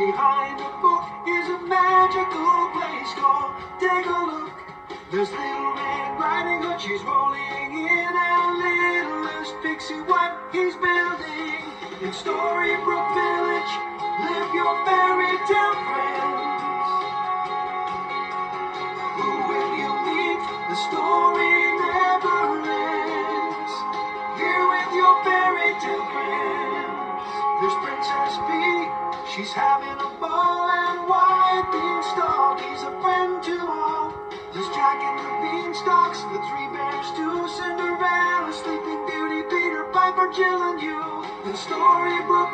Behind the book is a magical place. Go take a look. There's Little Red Riding Hood. She's rolling in, and littlest Pixie what he's building. In Storybrook Village, live your fairy tale friends. Who will you meet? The story never ends. Here with your fairy tale friends. There's Princess Pea. She's having a ball and Whyatt Beanstalk. He's a friend to all. There's Jack and the Beanstalks, the three bears too. Cinderella, Sleeping Beauty, Peter Piper, Jill and you. In Storybrook